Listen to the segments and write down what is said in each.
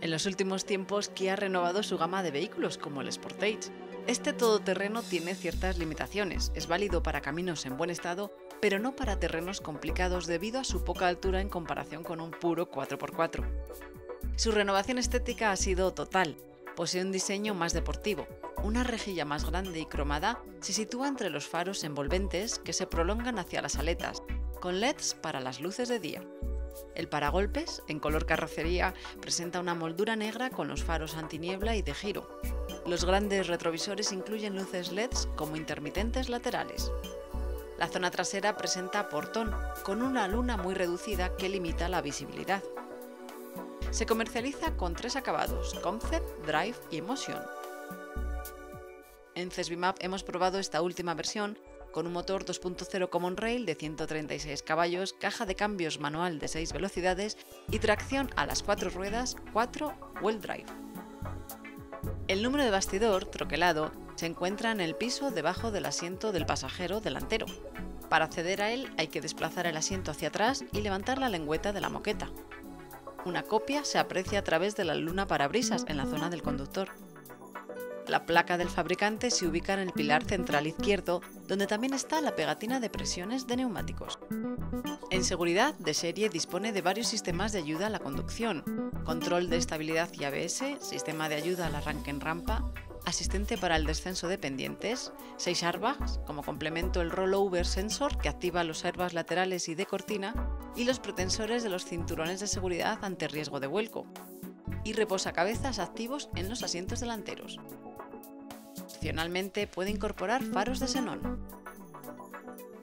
En los últimos tiempos, Kia ha renovado su gama de vehículos, como el Sportage. Este todoterreno tiene ciertas limitaciones, es válido para caminos en buen estado, pero no para terrenos complicados debido a su poca altura en comparación con un puro 4x4. Su renovación estética ha sido total, posee un diseño más deportivo, una rejilla más grande y cromada se sitúa entre los faros envolventes que se prolongan hacia las aletas, con LEDs para las luces de día. El paragolpes, en color carrocería, presenta una moldura negra con los faros antiniebla y de giro. Los grandes retrovisores incluyen luces LEDs como intermitentes laterales. La zona trasera presenta portón, con una luna muy reducida que limita la visibilidad. Se comercializa con tres acabados, Concept, Drive y Emotion. En Cesbimap hemos probado esta última versión con un motor 2.0 Common Rail de 136 caballos, caja de cambios manual de 6 velocidades y tracción a las 4 ruedas 4 Wheel Drive. El número de bastidor, troquelado, se encuentra en el piso debajo del asiento del pasajero delantero. Para acceder a él hay que desplazar el asiento hacia atrás y levantar la lengüeta de la moqueta. Una copia se aprecia a través de la luna parabrisas en la zona del conductor. La placa del fabricante se ubica en el pilar central izquierdo, donde también está la pegatina de presiones de neumáticos. En seguridad, de serie dispone de varios sistemas de ayuda a la conducción, control de estabilidad y ABS, sistema de ayuda al arranque en rampa, asistente para el descenso de pendientes, 6 airbags, como complemento el rollover sensor que activa los airbags laterales y de cortina, y los pretensores de los cinturones de seguridad ante riesgo de vuelco, y reposacabezas activos en los asientos delanteros. Opcionalmente puede incorporar faros de xenón.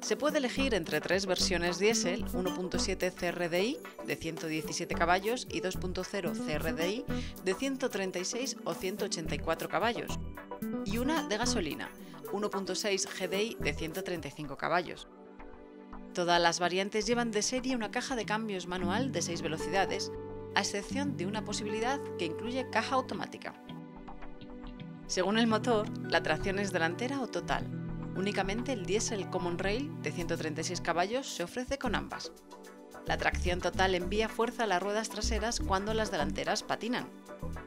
Se puede elegir entre tres versiones diésel, 1.7 CRDI de 117 caballos y 2.0 CRDI de 136 o 184 caballos, y una de gasolina, 1.6 GDI de 135 caballos. Todas las variantes llevan de serie una caja de cambios manual de 6 velocidades, a excepción de una posibilidad que incluye caja automática. Según el motor, la tracción es delantera o total. Únicamente el diésel Common Rail de 136 caballos se ofrece con ambas. La tracción total envía fuerza a las ruedas traseras cuando las delanteras patinan.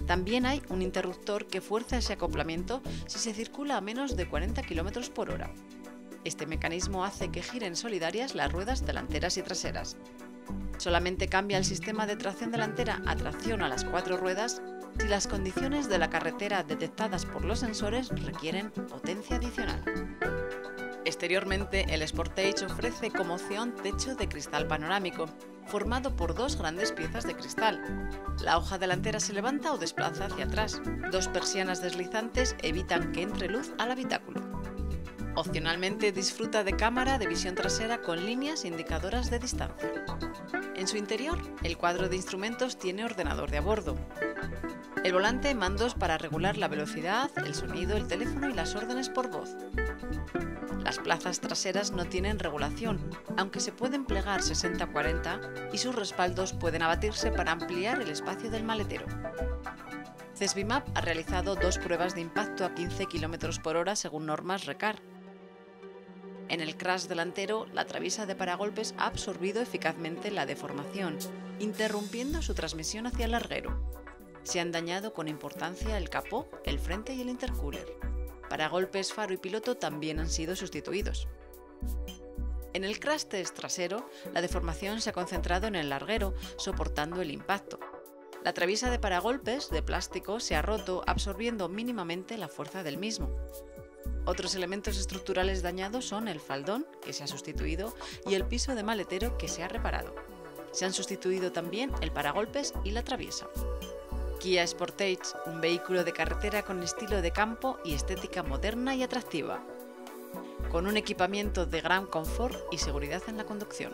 También hay un interruptor que fuerza ese acoplamiento si se circula a menos de 40 km por hora. Este mecanismo hace que giren solidarias las ruedas delanteras y traseras. Solamente cambia el sistema de tracción delantera a tracción a las cuatro ruedas si las condiciones de la carretera detectadas por los sensores requieren potencia adicional. Exteriormente, el Sportage ofrece como opción techo de cristal panorámico, formado por dos grandes piezas de cristal. La hoja delantera se levanta o desplaza hacia atrás. Dos persianas deslizantes evitan que entre luz al habitáculo. Opcionalmente disfruta de cámara de visión trasera con líneas indicadoras de distancia. En su interior, el cuadro de instrumentos tiene ordenador de a bordo. El volante mandos para regular la velocidad, el sonido, el teléfono y las órdenes por voz. Las plazas traseras no tienen regulación, aunque se pueden plegar 60-40 y sus respaldos pueden abatirse para ampliar el espacio del maletero. Cesbimap ha realizado dos pruebas de impacto a 15 km por hora según normas RECAR. En el crash delantero, la traviesa de paragolpes ha absorbido eficazmente la deformación, interrumpiendo su transmisión hacia el larguero. Se han dañado con importancia el capó, el frente y el intercooler. Para golpes faro y piloto también han sido sustituidos. En el crash test trasero, la deformación se ha concentrado en el larguero, soportando el impacto. La traviesa de paragolpes de plástico se ha roto, absorbiendo mínimamente la fuerza del mismo. Otros elementos estructurales dañados son el faldón, que se ha sustituido, y el piso de maletero, que se ha reparado. Se han sustituido también el paragolpes y la traviesa. Kia Sportage, un vehículo de carretera con estilo de campo y estética moderna y atractiva, con un equipamiento de gran confort y seguridad en la conducción.